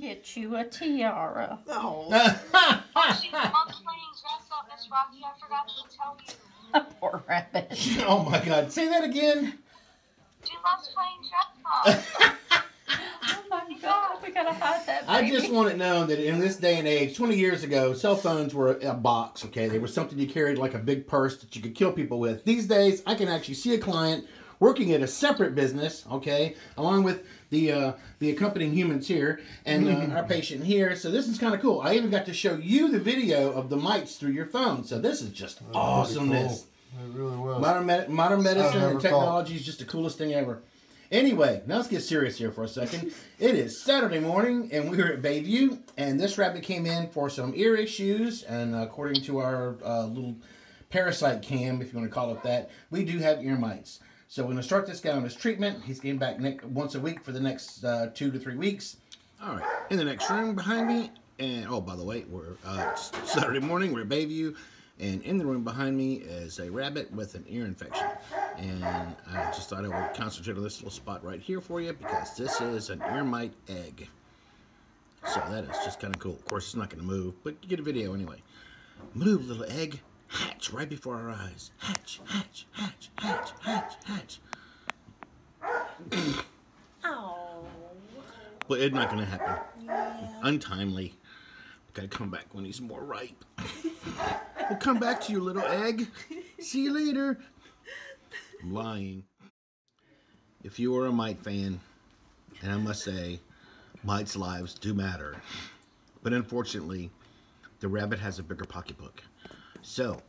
Get you a tiara. Oh. She playing dress up, Miss Rocky. I forgot to tell you. Poor rabbit. oh my god. Say that again. She loves playing dress up. Oh my god, we gotta hide that I just want it known that in this day and age, 20 years ago, cell phones were a box, okay? They were something you carried like a big purse that you could kill people with. These days, I can actually see a client working at a separate business, okay, along with the uh, the accompanying humans here and uh, our patient here. So this is kind of cool. I even got to show you the video of the mites through your phone. So this is just awesomeness. It really was. Modern, med- modern medicine and thought. technology is just the coolest thing ever. Anyway, now let's get serious here for a second. it is Saturday morning, and we were at Bayview, and this rabbit came in for some ear issues, and according to our uh, little parasite cam, if you want to call it that, we do have ear mites. So we're going to start this guy on his treatment. He's getting back once a week for the next uh, two to three weeks. All right, in the next room behind me, and oh, by the way, we're uh, Saturday morning. We're at Bayview, and in the room behind me is a rabbit with an ear infection. And I just thought I would concentrate on this little spot right here for you because this is an ear mite egg. So that is just kind of cool. Of course, it's not going to move, but you get a video anyway. Move, little egg. Hatch right before our eyes. Hatch, hatch, hatch, hatch, hatch. Oh. Well, it's not going to happen. Untimely. Gotta come back when he's more ripe. we'll come back to you, little egg. See you later. I'm lying. If you are a Mite fan, and I must say, Mite's lives do matter. But unfortunately, the rabbit has a bigger pocketbook. So,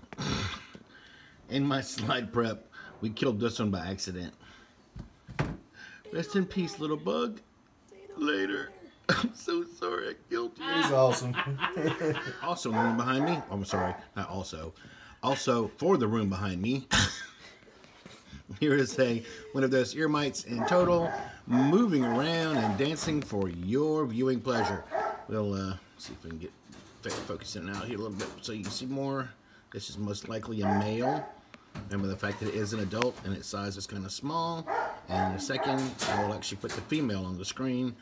in my slide prep, we killed this one by accident. Rest in peace, little bug. Later. I'm so sorry I killed you. He's awesome. Also, in the room behind me. Oh, I'm sorry, not also. Also, for the room behind me, here is a one of those ear mites in total, moving around and dancing for your viewing pleasure. We'll uh, see if we can get fa- focus in and out here a little bit so you can see more. This is most likely a male. Remember the fact that it is an adult and its size is kind of small. And in a second, I will actually put the female on the screen,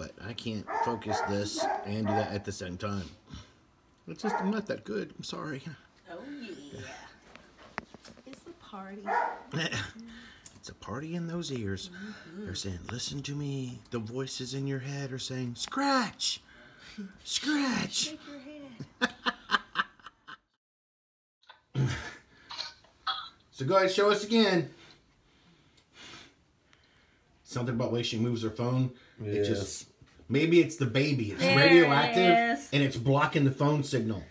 but I can't focus this and do that at the same time. It's just I'm not that good. I'm sorry. Oh yeah. It's a party. it's a party in those ears. Mm-hmm. They're saying, "Listen to me." The voices in your head are saying, "Scratch, scratch." Shake your head. so go ahead, show us again. Something about the way she moves her phone. It Yes. just maybe it's the baby. It's There radioactive is. and it's blocking the phone signal.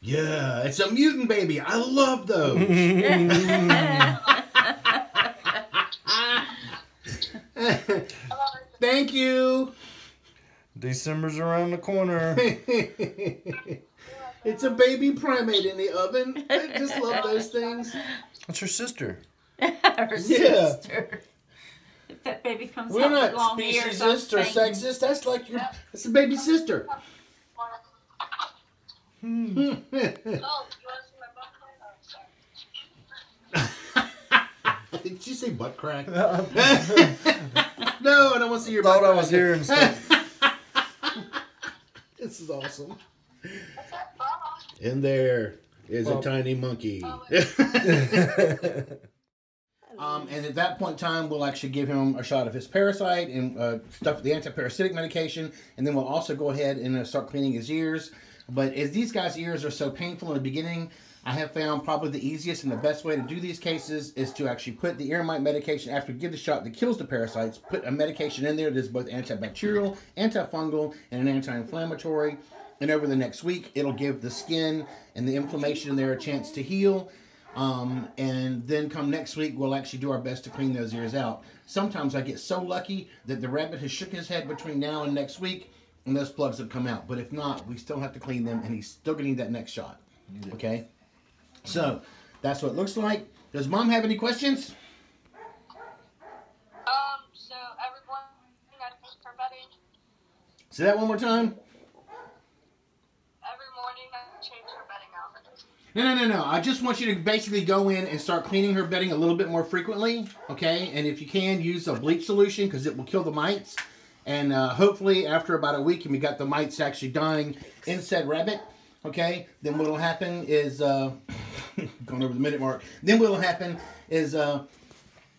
Yeah, it's a mutant baby. I love those. Thank you. December's around the corner. it's a baby primate in the oven. I just love those things. That's her sister. Her sister. If that baby comes We're out with not long ears, I'm speciesist or thinking- sexist. That's like your, that's a baby sister. Oh, you want to see my butt crack? Oh. Did you say butt crack? no, I don't want to see your Thought butt I was crack. hearing stuff. This is awesome. In that, Bob? There is a tiny monkey. Oh, um, and at that point in time, we'll actually give him a shot of his parasite and uh, stuff, the antiparasitic medication, and then we'll also go ahead and uh, start cleaning his ears. But as these guys' ears are so painful in the beginning, I have found probably the easiest and the best way to do these cases is to actually put the ear mite medication after we give the shot that kills the parasites. Put a medication in there that is both antibacterial, antifungal, and an anti-inflammatory. And over the next week, it'll give the skin and the inflammation in there a chance to heal. Um, and then come next week, we'll actually do our best to clean those ears out. Sometimes I get so lucky that the rabbit has shook his head between now and next week, and those plugs have come out. But if not, we still have to clean them, and he's still gonna need that next shot. Okay. So that's what it looks like. Does mom have any questions? Um, so everyone got to post her bedding. Say that one more time. Every morning I change her bedding outfit. No, no, no, no. I just want you to basically go in and start cleaning her bedding a little bit more frequently, okay? And if you can, use a bleach solution because it will kill the mites. And uh, hopefully, after about a week, and we got the mites actually dying in said rabbit, okay, then what'll happen is uh, going over the minute mark. Then what'll happen is uh,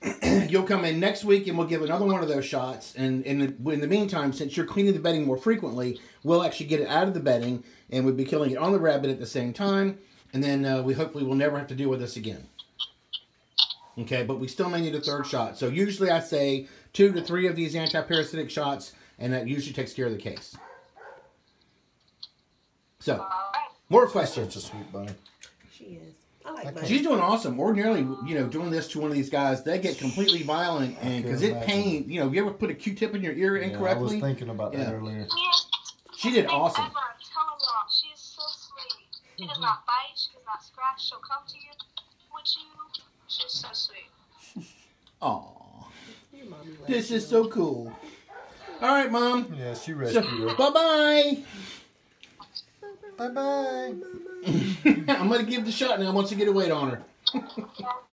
you'll come in next week and we'll give another one of those shots. And in the, in the meantime, since you're cleaning the bedding more frequently, we'll actually get it out of the bedding and we'll be killing it on the rabbit at the same time. And then uh, we hopefully will never have to deal with this again. Okay, but we still may need a third shot. So usually I say two to three of these anti-parasitic shots, and that usually takes care of the case. So, more Such questions. a sweet bunny. She is. I like Okay. She's doing awesome. Ordinarily, you know, doing this to one of these guys, they get completely violent, and because it pains, you know, you ever put a Q-tip in your ear Yeah, I was incorrectly? thinking about that Yeah. earlier. She did awesome. Ever, I'm telling y'all, she is so sweet. She does not bite. She does not scratch. She'll come to you with you. She's so sweet. Aw, Your mommy loves this is so cool. All right, mom. Yeah, she So, rescued her. bye bye. Bye bye. I'm gonna give the shot now once I get a weight on her. Yeah.